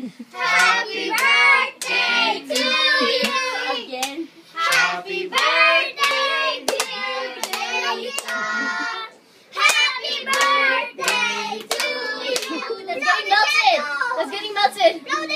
Happy birthday to you. Again. Happy birthday, dear you. Happy birthday to you. It's getting melted. It's getting melted.